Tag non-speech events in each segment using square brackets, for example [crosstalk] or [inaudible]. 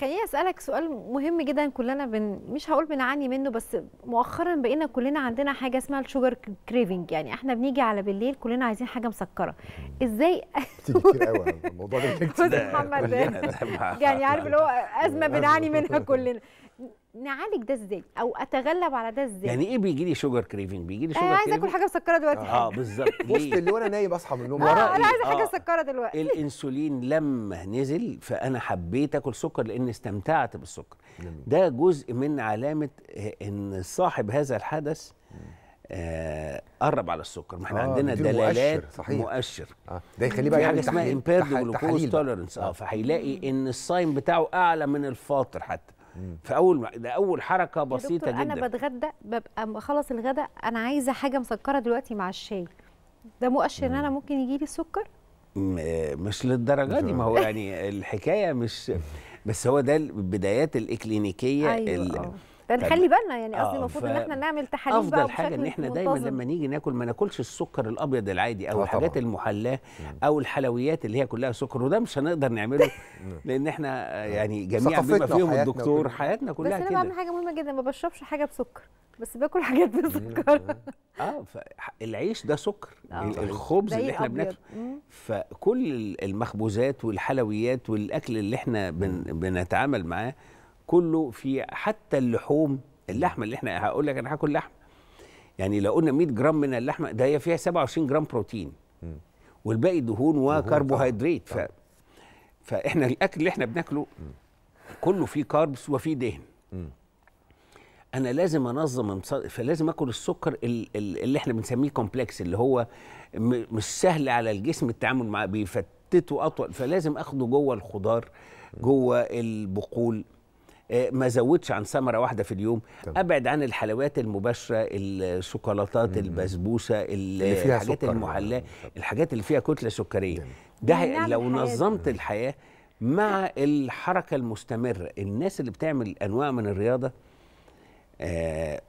خليني أسألك سؤال مهم جدا كلنا بن... مش هقول بنعاني منه بس مؤخرا بقينا كلنا عندنا حاجة اسمها ال sugar craving يعني إحنا بنيجي على بالليل كلنا عايزين حاجة مسكرة. إزاي؟ بتيجي كتير قوي الموضوع. ده محمد. [laughs] يعني عارف اللي هو أزمة [laughs] أزمة. بنعاني منها. كلنا. نعالج ده إزاي؟ أو أتغلب على ده إزاي؟ يعني إيه بيجي لي sugar craving بيجي لي أنا sugar عايزه أكل craving حاجة مسكرة دلوقتي. آه. بالظبط. [laughs] وسط اللي وأنا نايم أصحى من النوم آه أنا عايزة إيه؟ حاجة آه. مسكرة دلوقتي. الإنسولين لما نزل فأنا حبيت آكل سكر لأن استمتعت بالسكر. ده جزء من علامة إن صاحب هذا الحدث آه قرب على السكر. ما إحنا آه، عندنا دلالات مؤشر، صحيح. مؤشر. آه ده يخليه بقى في حاجة يعمل اسمها تحليل- impaired glucose. tolerance آه فهيلاقي إن ال sign بتاعه أعلى من الفاطر حتى. فاول ما- ده أول حركة بسيطه دكتور أنا جدا. بتغدى ببقى بخلص الغداء أنا عايزة حاجة مسكرة دلوقتي مع الشاي. ده مؤشر إن أنا ممكن يجي لي آه، مش للدرجة دي ما هو [laughs] يعني الحكاية مش بس هو ده البدايات الإكلينيكية أيوه ال- آه. ده نخلي بالنا يعني قصدي آه، المفروض ف- إن إحنا نعمل تحاليل بقى افضل حاجة إن إحنا دايما منتظم. لما نيجي ناكل ما ناكلش السكر الأبيض العادي أو آه، الحاجات. المحلاة أو الحلويات اللي هي كلها سكر وده مش هنقدر نعمله [laughs] لأن إحنا يعني جميعا ثقافتنا بما فيهم الدكتور حياتنا بس كلها أنا كده بعمل حاجة مهمة جدا ما بشربش حاجة بسكر بس باكل [laughs] حاجات مسكره آه فالعيش ده سكر آه. ال- الخبز اللي إحنا. بناكله. فكل ال- المخبوزات والحلويات والأكل اللي إحنا بن بنتعامل معاه كله في حتى اللحوم اللحمة اللي إحنا هقول لك أنا هاكل لحمه يعني لو قلنا 100 جرام من اللحمة ده هي فيها 27 جرام بروتين. والباقي دهون وكربوهيدرات. ف... فإحنا الأكل اللي إحنا بناكله كله فيه carbs وفيه دهن. أنا لازم أنظم فلازم آكل السكر ال- ال- اللي إحنا بنسميه complex اللي هو مش سهل على الجسم التعامل معاه بيفتته أطول. فلازم آخده جوه الخضار جوه البقول. ما زودش عن ثمرة واحدة في اليوم تمام. أبعد عن الحلويات المباشرة الشوكولاتات البسبوسة اللي فيها الحاجات سكر. المحلاه الحاجات اللي فيها كتلة سكرية ده يعني هي- نعمل لو. نظمت الحياة مع الحركة المستمرة الناس اللي بتعمل أنواع من الرياضة آه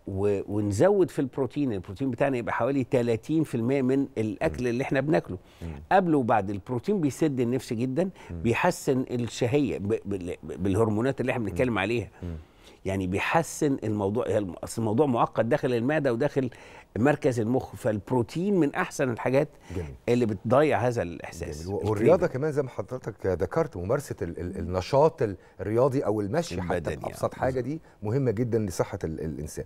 ونزود في البروتين البروتين بتاعنا يبقى حوالي 30% من الأكل اللي إحنا بناكله. قبل وبعد البروتين بيسد النفس جدا بيحسن الشهية بالهرمونات اللي إحنا بنتكلم عليها. يعني بيحسن الموضوع أصل الموضوع معقد داخل المعدة وداخل مركز المخ فالبروتين من أحسن الحاجات جميل. اللي بتضيع هذا الإحساس جميل. والرياضة كمان زي ما حضرتك ذكرت ممارسة ال ال النشاط الرياضي أو المشي حتى أبسط آه، حاجة دي مهمة جدا لصحة ال الإنسان